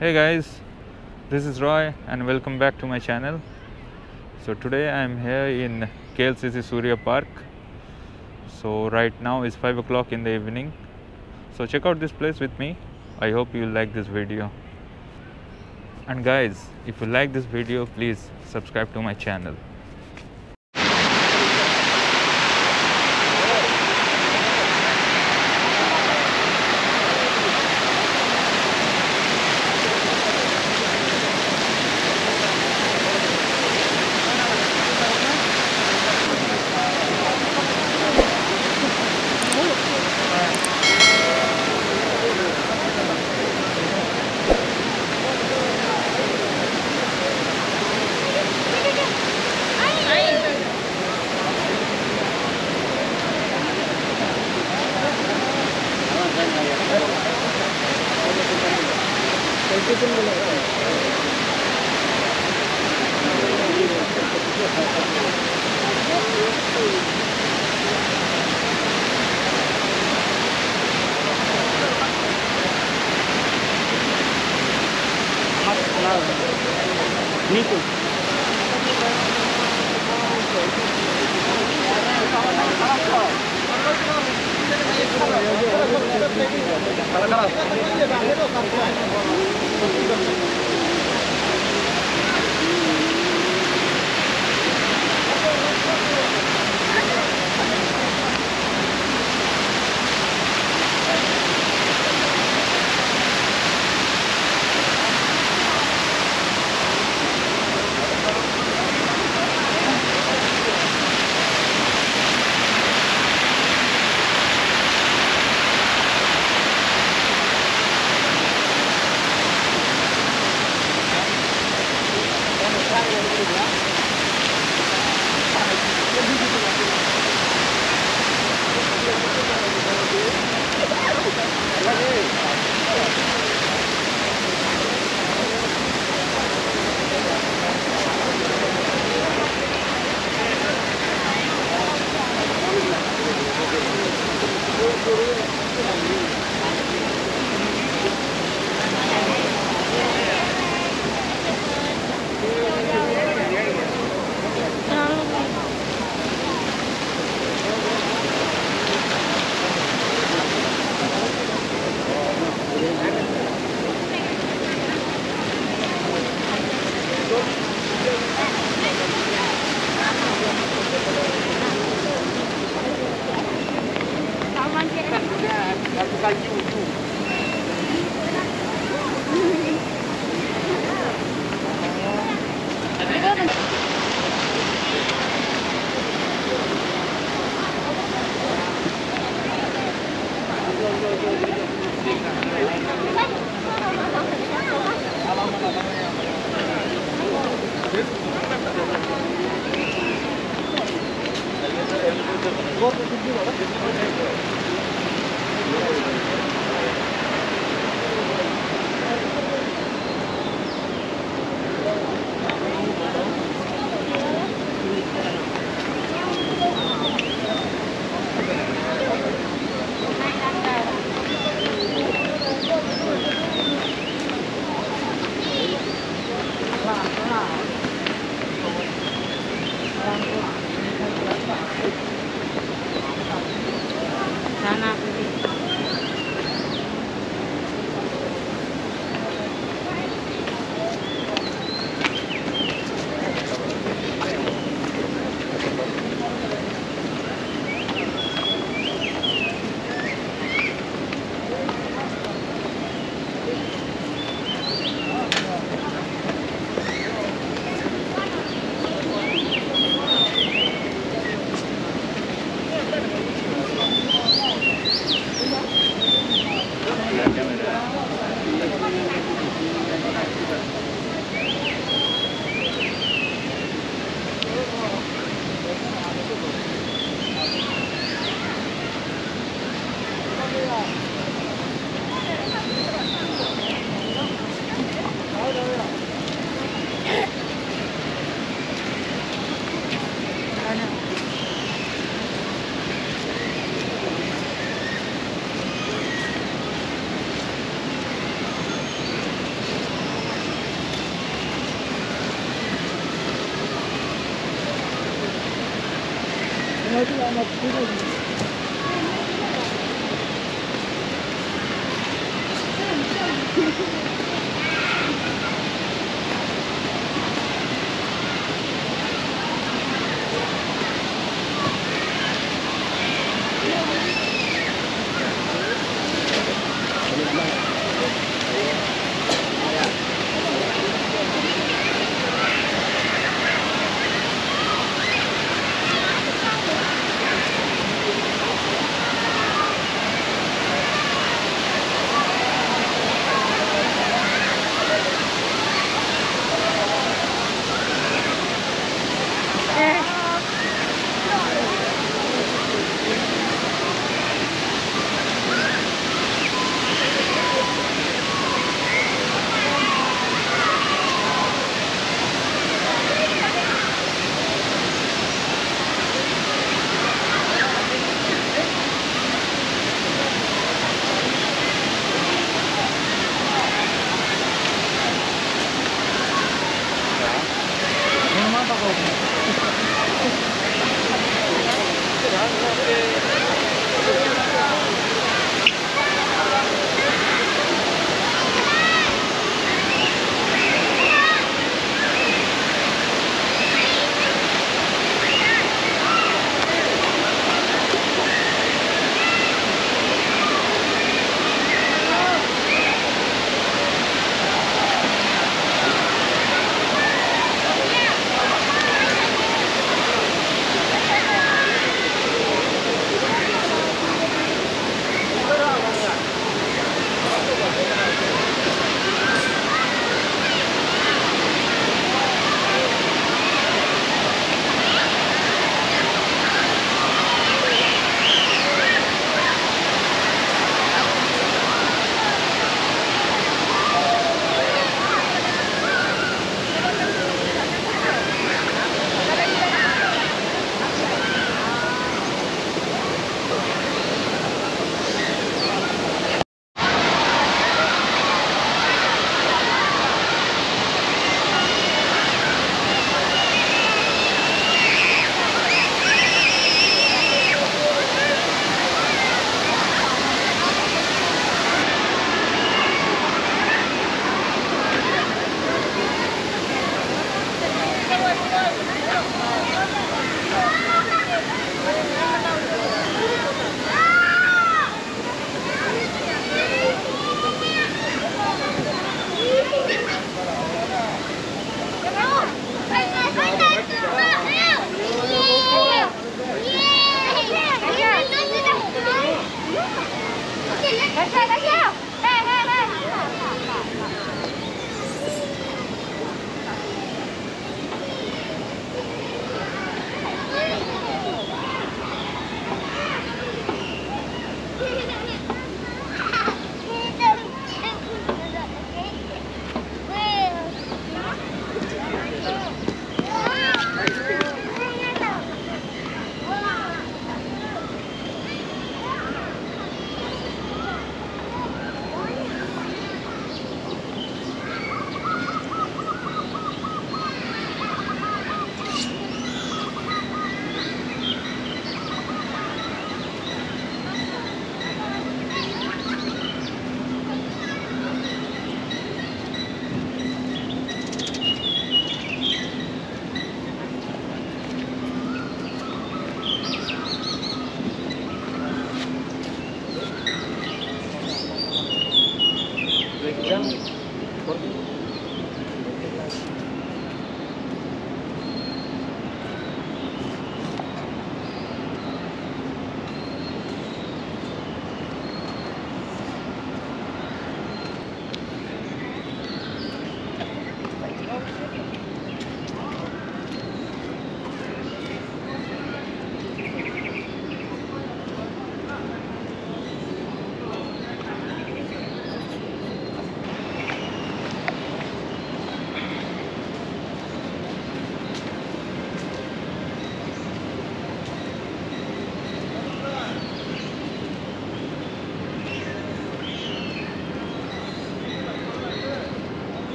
Hey guys, this is Roy and welcome back to my channel. So today I am here in KLCC Surya Park. So right now is 5 o'clock in the evening. So check out this place with me. I hope you like this video. And guys, if you like this video, please subscribe to my channel. Kalau kalau Вот это дело, да? 여기안에들어 있.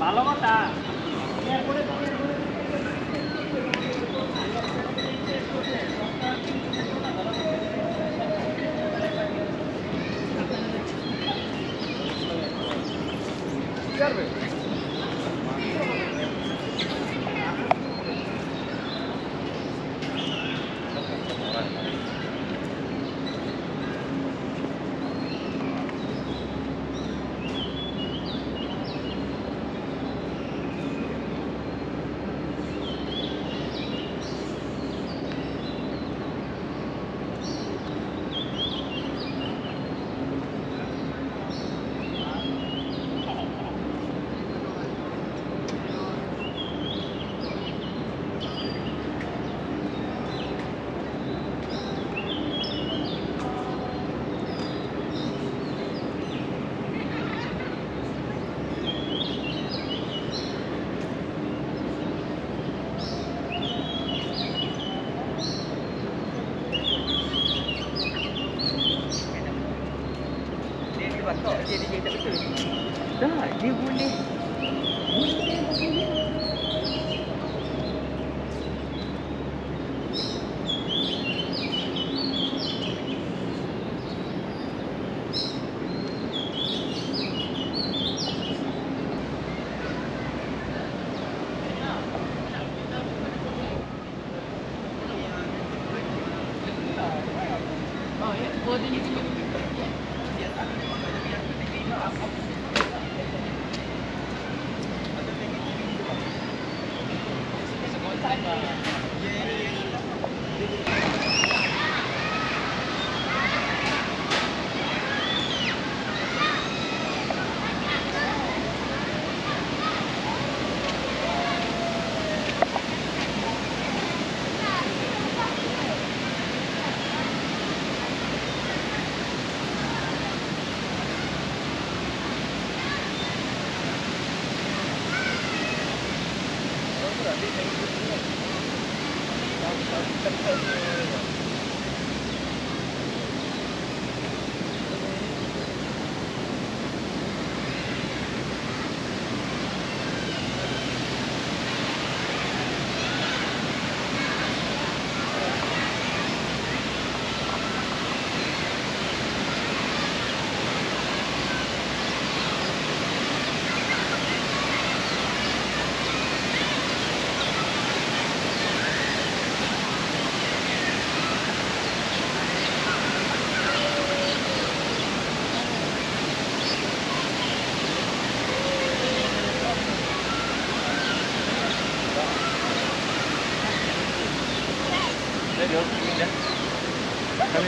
ভালো কথা। Dia dia dia tak betul. Dah, dia boleh. Boleh dia. Melhor do que né? Tá?